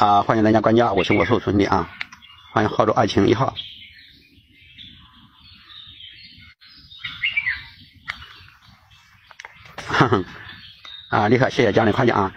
啊欢迎大家关家我是我素兄弟啊欢迎号召爱情一号。啊厉害谢谢家人夸奖啊。